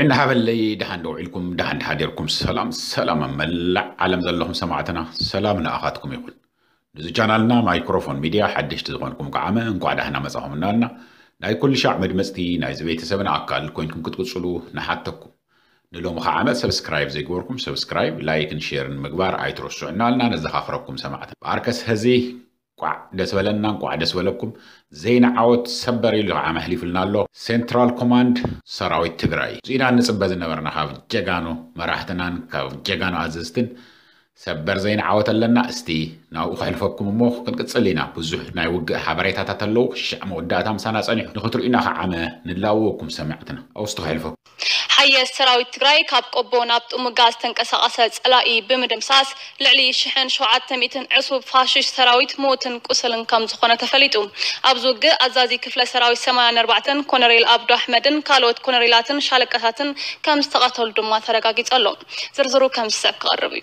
إن هذا اللي دهان دو إلكم دهان هاديركم سلام سلام ملع عالم زلهم سمعتنا سلامنا أخاتكم يقول نزو جانالنا مايكروفون ميديا حدش تزغونكم كعامة انكو عدا هنا مزاهم نالنا ناي كل شعب مدمستي ناي زبيت سبنا أكال كوينكم كتقصلو نحاتكم سبسكرايب زي قوركم سبسكرايب لايك نشير ላይክን ሼርን ምግባር لنا نزخ أخركم سمعتنا باركس هزي ቋዕ ደስ በለናን ቋዕ ደስ በለኩም ዜና ዓወት ሰበር ኢሉ ከዓ መሕሊፍልና ኣሎ ሴንትራል ኮማንድ ሰራዊት ትግራይ እዚኢና ንፅበ ዝነበርና ካብ ጀጋኑ መራሕትናን ካብ ጀጋኑ ኣዘዝትን سبر زين عاوت لنا استي ناو خلفكم مو خلق تصلينا بزح ناي وق حبريتا تتلو شعم وداتا مسانا صنيح نخطر انا خعم نلاوكم سمعتنا او استو خلفكم حيا سراوي تغراي كاب قبو نابت ام غاز تنقسا قسا لعلي بمدمساس لعلي شحن شعات تميتن عصوب فاشش سراوي تموتن قسلن كم زخونا تفليتو ابزوغ ازازي كفلة سراوي سمايا نربعتن كونريل عبد احمدن كالوت كونريلاتن شالكاتن كم استغطل دمات رقاقي تقلو زرزرو كم سب قربي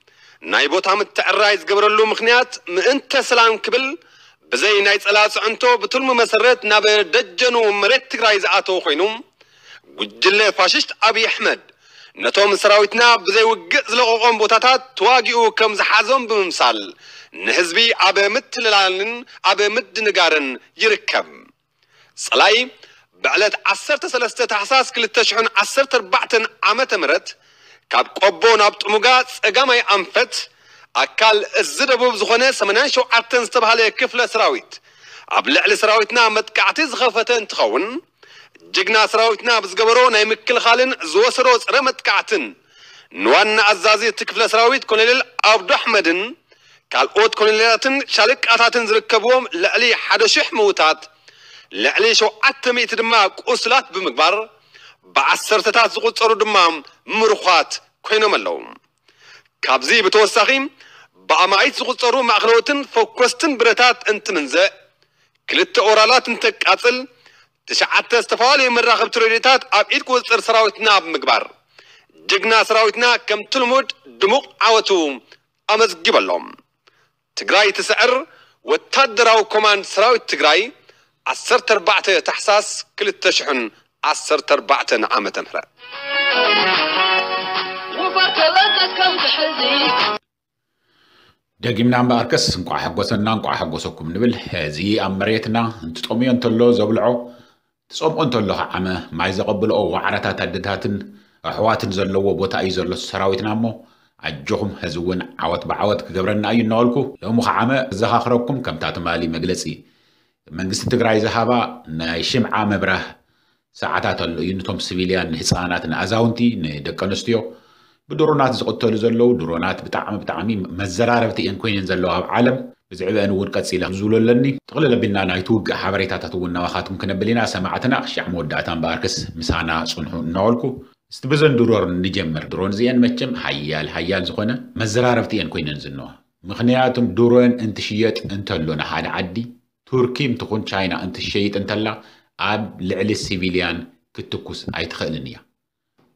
ناي بوتام التعرايز قبرلو مخنيات مانت سلام كبل بزي ناي تسلاسو عنتو بتلم مسرات نابير دجن ومريت تقرايز عاتو خينوم وجل فاششت ابي احمد نتوم سراويتنا بزي وقز لغوغون بوتاتات تواقيو كم زحازون بممسال نهزبي ابي متللالن ابي مدنقارن يركب صلاي بعلت عصر تسلسته تحساس كل التشحن عصر تربعتن عمت مرت ካብ ቆቦ ናብ ጥሙጋ ፀጋማይ ኣንፈት ኣካል እዚ ደቡብ ዝኾነ 87 ዝተባሃለ ክፍለ ሰራዊት ኣብ ልዕሊ ሰራዊትና መጥቃዕቲ ዝኸፈተ እንትኸውን ጅግና ሰራዊትና ብዝገበሮ ናይ ምክልኻልን ዝወሰዶ ፀረ መጥቃዕትን ንዋና ኣዛዚ እቲ ክፍለ ሰራዊት ኮሎኔል ኣብዶ ኣሕመድን ካልኦት ኮሎኔላትን ሻለቃታትን ዝርከብዎም ልዕሊ ሓደ ሽሕ ምውታት ልዕሊ ሸውዓተ ሚእቲ ድማ ቁስላት ብምግባር ብዓሰርተታት ዝቑፀሩ ድማ ምርኳት ኮይኖም ኣለዉ ካብዚ ብተወሳኺ ብኣማዒት ዝቑፀሩ ማእኸለዎትን ፎኮስትን ብረታት እንትምንዘእ ክልተ ኦራላት እንተቃፅል ትሽዓተ ዝተፈላለዩ መራኸብቲ ሬድዮታት ኣብ ኢድ ቁፅፅር ሰራዊትና ብምግባር ጅግና ሰራዊትና ከም ትልሙድ ድሙቕ ዓወቱ ኣመዝጊብ ኣሎም ትግራይ ትስዕር ወታደራዊ ኮማንድ ሰራዊት ትግራይ 14 ታሕሳስ 2 ሽሕን ዓሰርተ ኣርባዕተን ዓመ ምህረት ደጊምና እምበኣር ከስ እንቋዕ ሓጎሰና እንቋዕ ሓጎሰኩም ንብል እዚ ኣብ መሬትና እንትጠሚዮ እንተሎ ዘብልዖ ትፀምኦ እንተሎ ዓመ ማይ ዘቐብልኦ ዋዕራታት ኣደታትን ኣሕዋትን ዘለዎ ቦታ እዩ ዘሎ ሰራዊትና እሞ ኣጆኹም ሕዚ እውን ዓወት ብዓወት ክገብረና እዩ እናበልኩ ሎሚ ከዓመ ዘኻኽረኩም ከምታ ትማሊ መግለፂ መንግስቲ ትግራይ ዝሃባ ናይ ሽምዓ መብራህ ሰዓታት ኣሎ እዩ ነቶም ሲቪልያን ንህፃናት ንኣዛውንቲ ንደቂ ኣንስትዮ ብድሮናት ዝቕተሉ ዘለው ድሮናት ብጣዕሚ ብጣዕሚ መዘራረብቲ እየን ኮይነን ዘለዎ ኣብ ዓለም ብዝዕበአን እውን ቀፂለ ዝብሉ ኣለኒ ጥቕልል ኣቢልና ናይቲ ውግእ ሓበሬታታት እውን ናባኻትኩም ክነብል ኢና ሰማዕትና ክሻዕ መወዳእታ እምበኣርክስ ምሳና ፅንሑ እናበልኩ እስቲ ብዘን ድሮን ንጀምር ድሮን እዚአን መቸም ሓያል ሓያል ዝኾነ መዘራረብቲ እየን ኮይነን ዝንዋ ምክንያቱም ድሮን እንትሽየጥ እንተሎ ንሓደ ዓዲ ቱርኪ እንትኹን ቻይና እንትሸይጥ እንተላ اب لعل سيفيليان كتكوس اي تخلن يا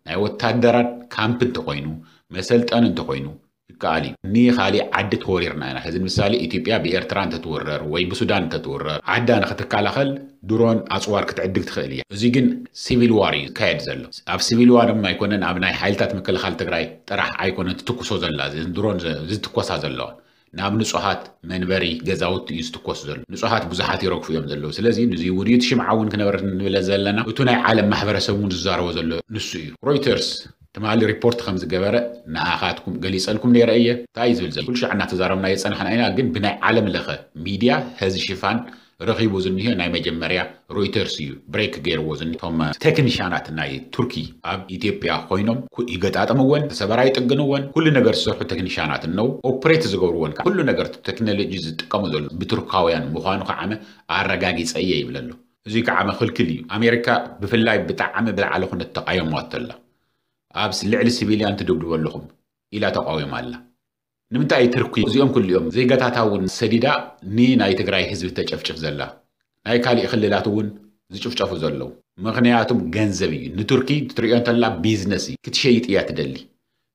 اي وتادرات كامب تقوينو مسلطان تقوينو كالي ني خالي عدت وريرنا انا هذا المثال ايثيوبيا بيرتران تتورر وي بسودان تتورر عدان ختكال خل درون اصوار كتعدك تخيل يا زي جن سيفيل واري كايد زل اب سيفيل وار ما يكونن ابناي حالتات مكل خال تغراي طرح ايكونن تتكوسو زل لازم درون زتكوسا زلون نعم نصحات منبري جزاوت يستكوس ذل نصحات بزحات يركف يوم ذل وسلازين زي وريت شم عون كنا ورد نلزل لنا وتنا عالم محفر سمون الزار وذل نسوي رويترز تمالي ريبورت خمس جبرة نعاقاتكم قال يسألكم لي رأيه تايز بالزل كل شيء عنا تزارمنا يسألنا حنا أين أجن بناء عالم لخ ميديا هذا شفان ረኺቡ ዝኒሄ ናይ መጀመርያ ሮይተርስ እዩ ብሬክ ገይርዎ ዝኒ እቶም ቴክኒሽያናት ናይ ቱርኪ ኣብ ኢትዮጵያ ኮይኖም ይገጣጥምወን ሰበራ ይጥግንወን ኩሉ ነገር ዝሰርሑ ቴክኒሽያናት እነው ኦፕሬት ዝገብርዎን ኩሉ ነገር ቴክኖሎጂ ዝጥቀሙ ዘሎ ብቱርካውያን ምዃኑ ከዓመ ኣረጋጊፀ እየ ይብለሎ እዚ ከዓመ ክልክል እዩ ኣሜሪካ ብፍላይ ብጣዕሚ ብላዕለ ኩነት ተቃየሟት ኣላ ኣብ ልዕሊ ሲቪልያን ትድብድቡ ኣለኹም ኢላ ተቃዊማ ኣላ نمتا اي تركوي زيوم كل يوم زي قطع تاون سديدا ني ناي تقرأي حزب تشف شف زلا ناي كالي اخلي لاتون زي شف شفو زلو مغنياتم غنزبي نتركي تريان تلا بيزنسي كتشيت ايات دلي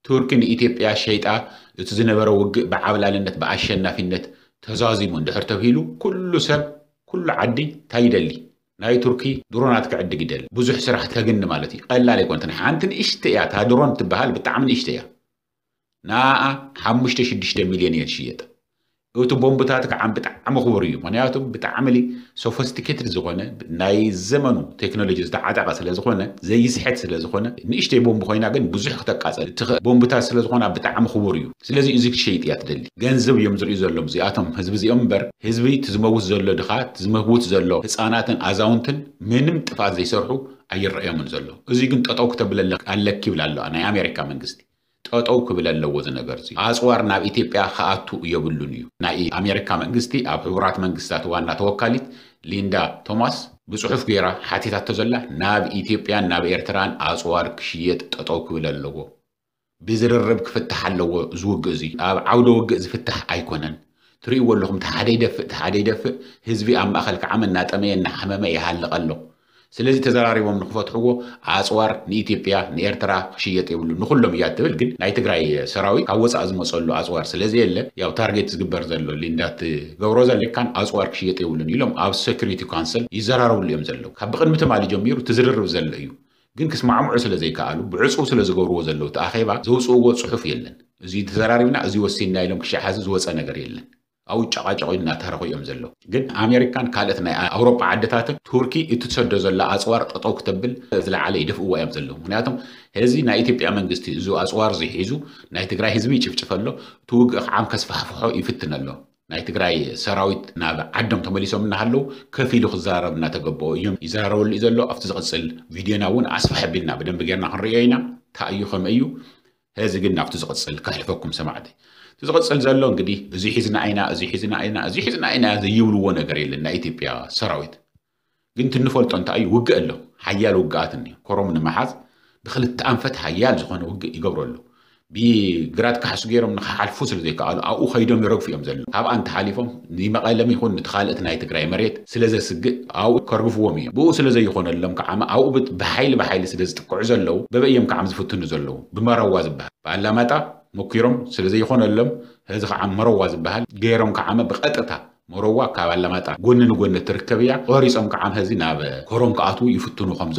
تركي ني ايتيب ايا شيطا يتزين بروق بعابلا لنت بعاشينا في النت تزازي من دهر تفيلو كل سب كل عدي تاي ناي تركي درونات قعد قدل بزح سرح تقن مالتي قلالي كنتن حانتن اشتيا تا درون تبهال بتعمل اشتيا ناء حمشت شدشت مليون يشيتا اوتو بومبتاتك عم بتعم خبريو منياتو بتعملي سوفستيكيتد زغونه ناي زمنو تكنولوجي زتعتق سلا زغونه زي سحت سلا زغونه نشتي بومب خوينا ግን ብዙሕ ክተቃፀል እቲ ቦምብታት ስለ ዝኾና ብጣዕሚ ክቡር እዩ ስለዚ እዚ ክሸይጥ እያ ትደሊ ገንዘብ እዮም ዝርእዩ ዘሎም እዚኣቶም ህዝቢ እዚኦም እምበር ህዝቢ እቲ ዝመውት ዘሎ ድኻ እቲ ዝመውት ዘሎ ህፃናትን ኣዛውንትን ምንም ጥፋት ዘይሰርሑ ኣይረአዮምን ዘሎ እዚ ግን ጠጠው ክተብለለ ኣለክ ይብላ ኣሎ ናይ ኣሜሪካ መንግስቲ ጠጠው ክብል ኣለዎ ዝነገር እዚ ኣፅዋር ናብ ኢትዮጵያ ከኣቱ የብሉን እዩ ናይ ኣሜሪካ መንግስቲ ኣብ ሕቡራት መንግስታት ዋና ተወካሊት ሊንዳ ቶማስ ብፅሑፍ ገይራ ሓቲታቶ ዘላ ናብ ኢትዮጵያን ናብ ኤርትራን ኣፅዋር ክሽየጥ ጠጠው ክብል ኣለዎ ብዝርርብ ክፍታሕ ኣለዎ እዚ ውግእ እዚ ኣብ ዓውደ ውግእ ዝፍታሕ ኣይኮነን ትርእይዎ ኣለኹም እቲ ሓደ ይደፍእ እቲ ሓደ ይደፍእ ህዝቢ ኣብ ማእኸል ከዓ መናጠመየ እናሓመመ ይሃልቕ ኣሎ ስለዚ ተዘራሪቦም ንክፈትሕዎ ኣፅዋር ንኢትዮጵያ ንኤርትራ ክሽየጥ የብሉ ንኩሎም እያ ትብል ግን ናይ ትግራይ ሰራዊት ካብ ወፃእ ዝመፀሉ ኣፅዋር ስለዘየለ ያው ታርጌት ዝግበር ዘሎ ሊንዳት ገብሮ ዘለካን ኣፅዋር ክሽየጥ የብሉን ኢሎም ኣብ ሴኩሪቲ ካውንስል ይዘራርብሉ እዮም ዘለዉ ካብ ብቅድሚ ተማሊ ጀሚሩ ትዝርርብ ዘሎ እዩ ግን ክስማዕምዑ ስለ ዘይከኣሉ ብዕፁብ ስለ ዝገብርዎ ዘለዉ እቲ ኣኼባ ዘውፅእዎ ፅሑፍ የለን እዚ ተዘራሪብና እዚ ወሲና ኢሎም ክሻሓዚ ዝወፀ ነገር የለን أو تشاجعوا إن تهرقوا يوم زلوا. جن أمريكا كانت نا أوروبا عدة تاتك تركي يتشدد زلا أزوار أو كتبل زلا على يدف هو يوم زلوا. من عندهم هذي نايتي بيعمل جست زو أزوار زي هيزو نايتي غراي هزمي شوف تفعله توج عام كسفها فحو يفتن الله. نايتي غراي سراويت نا عدم تملي سو من حلو كفي له خزارة من تجبو يوم يزاروا اللي زلوا أفتز غسل فيديو ناون أسف حبينا بدنا بجينا هنريينا تأيو خم أيو هذي جن أفتز غسل كهلفكم سمعتي. ዝቐፅል ዘሎ እንግዲህ እዚ ሒዝና ኢና እዚ ሒዝና ኢና እዚ ሒዝና ኢና ዘይብልዎ ነገር የለን ናይ ኢትዮጵያ ሰራዊት ግን ትንፈልጦ እንታይ እዩ ውግእ ኣሎ ሓያል ውግኣት እኒ ኮሮም ንምሓዝ ብክልተ ኣንፈት ሓያል ዝኾነ ውግእ ይገብሩ ኣሎ ብግራት ካሕሱ ገይሮም ንክሓልፉ ስለ ዘይከኣሉ ኣብኡ ከይዶም ይረግፉ እዮም ዘሎ ካብኣ እንተሓሊፎም ንመቐለም ይኹን ንቲካልእት ናይ ትግራይ መሬት ስለ ዘስግእ ኣብኡ ከርግፍዎም እዮም ብኡ ስለ ዘይኮነሎም ከዓ ኣብኡ ብሓይሊ ብሓይሊ ስለ ዝጥቅዑ ዘለው በበዮም ከዓ ዝፍትኑ ዘለው ብመረዋ ዝበሃል ብኣላማጣ مكيرم سلزي يخون اللم هزخ عم مروة زبهال جيرم كعام بقطتها مروة كعام لما تعم قنن قنن تركبيا وريس عم كعام هزي ناب كروم كعاتو يفتنو خمز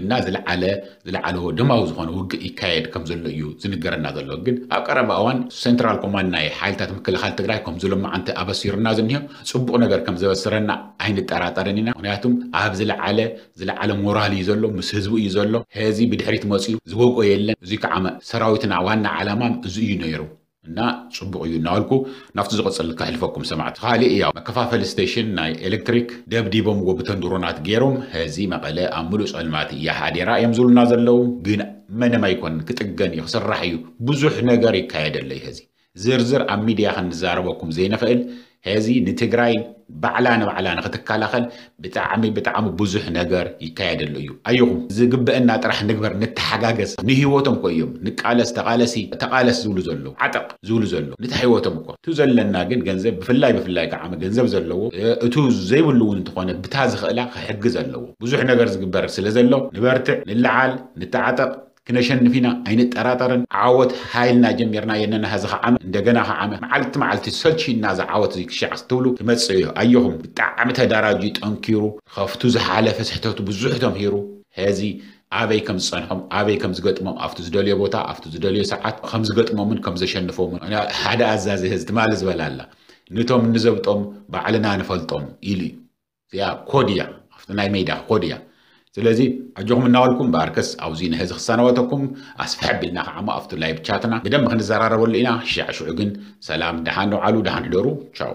እና ዝለዓለ ዝለዓለ ደማዊ ዝኾነ ውግእ ይካየድ ከም ዘሎ እዩ ዝንገረና ዘሎ ግን ኣብ ቀረባ እዋን ሴንትራል ኮማንድ ናይ ሓይልታት ምክልኻል ትግራይ ከም ዝሎማዓንቲ ኣበሲሩና ዝኒሆ ፅቡቅ ነገር ከም ዘበስረና ኣይንጠራጠርን ኢና ምክንያቱም ኣብ ዝለዓለ ዝለዓለ ሞራል እዩ ዘሎ ምስ ህዝቢ እዩ ዘሎ ህዚ ብድሕሪት መፅኡ ዝወግኦ የለን እዚ ከዓ ሰራዊትና ዋና ዓላማ እዚ እዩ ነይሩ نا صبغ يونالكو نفط زغط سلك حلفكم سمعت خالي إياه مكافأة الستيشن ناي إلكتريك دب ديبهم وبتن درونات جيرم هذه مقالة عملوش علماتي يا حادي رأي مزول نازلوا جن من ما يكون كتجني خسر رحيو بزح نجاري كايد اللي هذه زر زر عميديا خن زاربكم زين هذه نتجراي بعلان وعلان غتك على خل بتعامي بتعامي بزح نجار يكاد اللي يو أيهم زقب أن أطرح نجبر نتحجاجس نهيوتهم كويهم نقالس تقالسي تقالس زول زلوا عتق زول زلوا نتحيوتهم كوا تزل الناجن جنزب في الله في الله كعامة جنزب زلوا اتو زي ولون تقوان بتعزخ لا حق زلوا بزح نجار زقبر سلزلوا نبرتع نلعل نتعتق فينا عين التراتر عوت هايلنا جميرنا يننا هذا عام دجنا عام معلت معلت سلشي الناس عوض ذيك الشيء عستولو تمسعيه أيهم بتاع متى دراجي تنكيرو خافتو على فسحتو بزوح تمهيرو هذه ኣበይ ከም ዝፀንሖም ኣበይ ከም ዝገጥሞም ኣብቲ ዝደልዮ ቦታ ኣብቲ ዝደልዮ ሰዓት ከም ዝገጥሞምን ከም ዘሸንፎምን ሓደ ኣዛዚ ህዝ ትማል ዝበላ ኣላ ነቶም ንዘብጦም ባዕልና ንፈልጦም ኢሉ እዩ እዚኣ ኮድ እያ ኣብቲ ናይ ሜዳ ኮድ እያ ስለዚ ኣጆኹም እናበልኩም ባርከስ ኣብዚ ንህዚ ክሰናበተኩም ኣስፍሕ ኣቢልና ከዓ ኣብቲ ላይቭ ቻትና ብደንብ ክንዘራረበሉ ኢና ሻዕሽዑ ግን ሰላም ደሓን ንባዕሉ ደሓን ሕደሩ ቻው